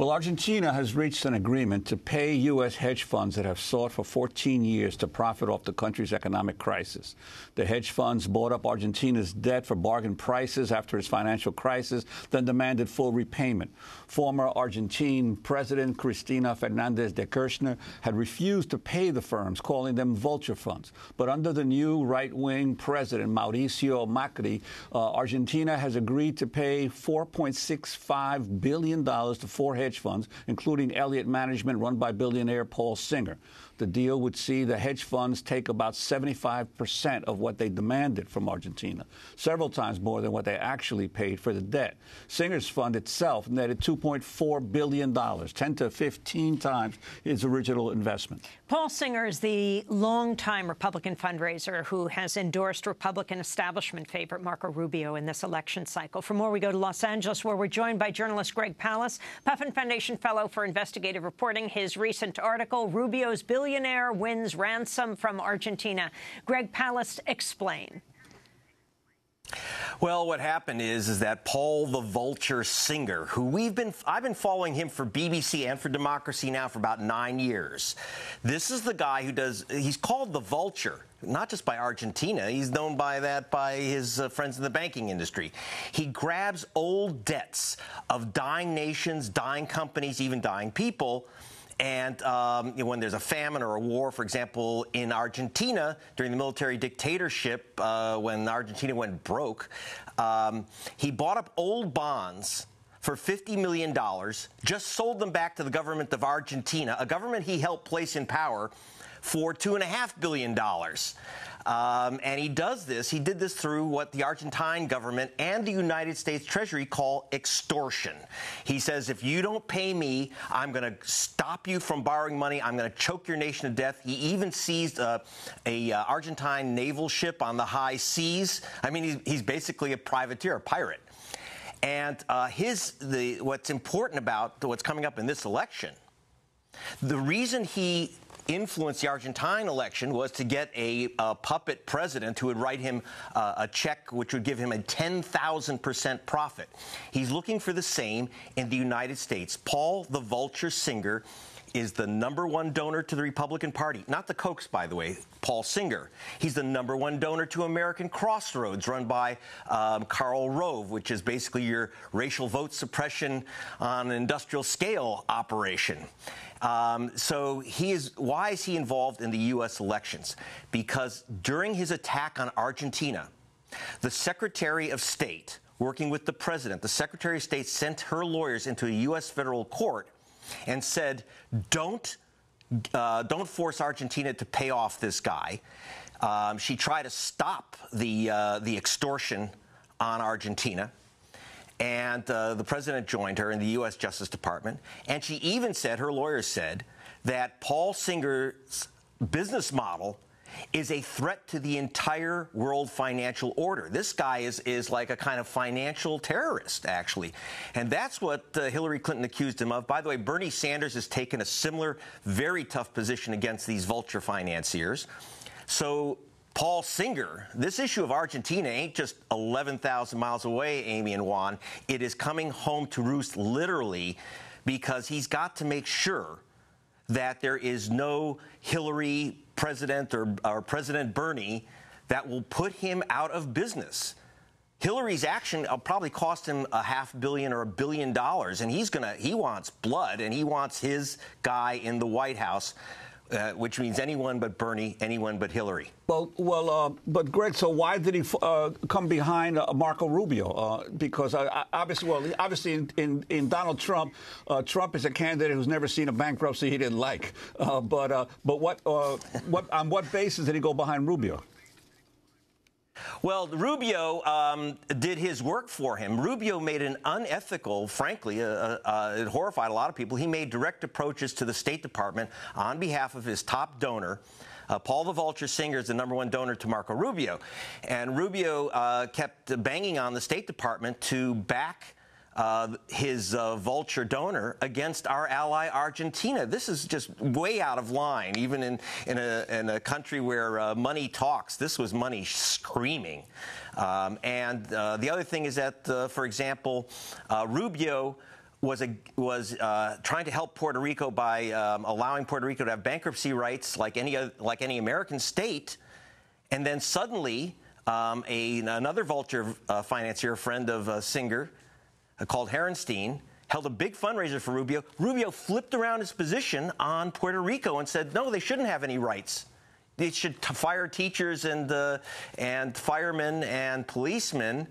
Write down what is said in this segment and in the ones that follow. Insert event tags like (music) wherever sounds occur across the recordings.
Well, Argentina has reached an agreement to pay U.S. hedge funds that have sought for 14 years to profit off the country's economic crisis. The hedge funds bought up Argentina's debt for bargain prices after its financial crisis, then demanded full repayment. Former Argentine President Cristina Fernandez de Kirchner had refused to pay the firms, calling them vulture funds. But under the new right wing president, Mauricio Macri, uh, Argentina has agreed to pay $4.65 billion to four hedge hedge funds, including Elliott Management, run by billionaire Paul Singer. The deal would see the hedge funds take about 75% of what they demanded from Argentina, several times more than what they actually paid for the debt. Singer's fund itself netted $2.4 billion, 10 to 15 times its original investment. Paul Singer is the longtime Republican fundraiser who has endorsed Republican establishment favorite Marco Rubio in this election cycle. For more, we go to Los Angeles, where we're joined by journalist Greg Palast, Puffin Foundation Fellow for Investigative Reporting. His recent article, Rubio's billionaire wins ransom from Argentina. Greg Palast, explain. Well, what happened is is that Paul the Vulture Singer, who we've been I've been following him for BBC and for Democracy Now for about 9 years. This is the guy who does he's called the Vulture not just by Argentina, he's known by that by his uh, friends in the banking industry. He grabs old debts of dying nations, dying companies, even dying people and um, you know, when there's a famine or a war, for example, in Argentina during the military dictatorship, uh, when Argentina went broke, um, he bought up old bonds for $50 million, just sold them back to the government of Argentina, a government he helped place in power for $2.5 billion. Um, and he does this, he did this through what the Argentine government and the United States Treasury call extortion. He says, if you don't pay me, I'm going to stop you from borrowing money. I'm going to choke your nation to death. He even seized uh, a uh, Argentine naval ship on the high seas. I mean, he's, he's basically a privateer, a pirate. And uh, his the what's important about what's coming up in this election, the reason he influence the Argentine election was to get a, a puppet president who would write him uh, a check which would give him a 10,000% profit. He's looking for the same in the United States. Paul the Vulture Singer is the number one donor to the Republican Party. Not the Kochs, by the way, Paul Singer. He's the number one donor to American Crossroads, run by um, Karl Rove, which is basically your racial vote suppression on an industrial scale operation. Um, so he is. Why is he involved in the U.S. elections? Because during his attack on Argentina, the Secretary of State, working with the president, the Secretary of State sent her lawyers into a U.S. federal court and said, "Don't." Uh, don't force Argentina to pay off this guy. Um, she tried to stop the uh, the extortion on Argentina and uh, the president joined her in the U.S. Justice Department. And she even said, her lawyer said, that Paul Singer's business model is a threat to the entire world financial order. This guy is, is like a kind of financial terrorist, actually. And that's what uh, Hillary Clinton accused him of. By the way, Bernie Sanders has taken a similar, very tough position against these vulture financiers. So Paul Singer, this issue of Argentina ain't just 11,000 miles away, Amy and Juan. It is coming home to roost literally because he's got to make sure that there is no Hillary president or, or President Bernie that will put him out of business. Hillary's action will probably cost him a half billion or a billion dollars, and he's gonna he wants blood, and he wants his guy in the White House uh, which means anyone but Bernie, anyone but Hillary. Well, well, uh, but Greg, so why did he uh, come behind uh, Marco Rubio? Uh, because uh, obviously, well, obviously, in, in, in Donald Trump, Trump is a candidate who's never seen a bankruptcy he didn't like. but but what what on what basis did he go behind Rubio? Well, Rubio um, did his work for him. Rubio made an unethical, frankly, uh, uh, uh, it horrified a lot of people. He made direct approaches to the State Department on behalf of his top donor. Uh, Paul the Vulture Singer is the number one donor to Marco Rubio. And Rubio uh, kept banging on the State Department to back uh, his uh, vulture donor against our ally Argentina. This is just way out of line, even in, in, a, in a country where uh, money talks. This was money screaming. Um, and uh, the other thing is that, uh, for example, uh, Rubio was a, was uh, trying to help Puerto Rico by um, allowing Puerto Rico to have bankruptcy rights like any like any American state, and then suddenly um, a, another vulture uh, financier, friend of uh, Singer, called Herenstein, held a big fundraiser for Rubio. Rubio flipped around his position on Puerto Rico and said, no, they shouldn't have any rights. They should fire teachers and uh, and firemen and policemen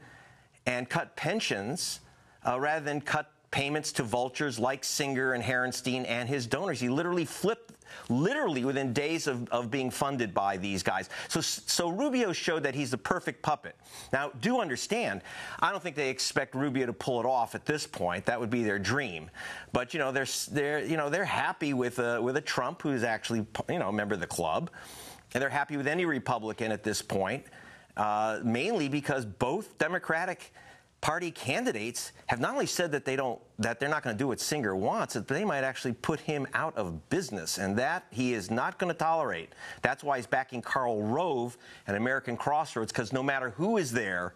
and cut pensions uh, rather than cut payments to vultures like Singer and Herenstein and his donors. He literally flipped, literally within days of, of being funded by these guys. So, so Rubio showed that he's the perfect puppet. Now, do understand, I don't think they expect Rubio to pull it off at this point. That would be their dream. But you know, they're they're you know they're happy with a, with a Trump who's actually you know a member of the club, and they're happy with any Republican at this point, uh, mainly because both Democratic party candidates have not only said that they don't that they're not going to do what Singer wants, that they might actually put him out of business, and that he is not going to tolerate. That's why he's backing Karl Rove and American Crossroads, because no matter who is there,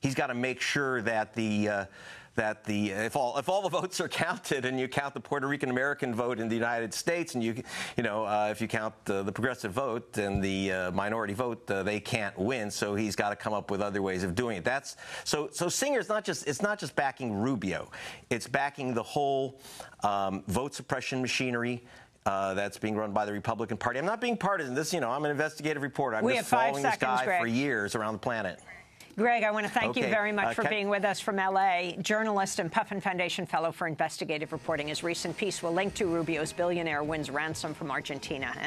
he's got to make sure that the uh, that the if all if all the (laughs) votes are counted and you count the Puerto Rican American vote in the United States and you you know uh, if you count the, the, progressive vote and the uh, minority vote uh, they can't win so he's got to come up with other ways of doing it that's so so Singer's not just it's not just backing Rubio it's backing the whole um, vote suppression machinery uh, that's being run by the Republican Party. I'm not being partisan. This, you know, I'm an investigative reporter. I'm we just following seconds, this guy Greg. for years around the planet. Greg, I want to thank okay. you very much uh, for being with us from L.A. Journalist and Puffin Foundation Fellow for Investigative Reporting. His recent piece will link to Rubio's billionaire wins ransom from Argentina.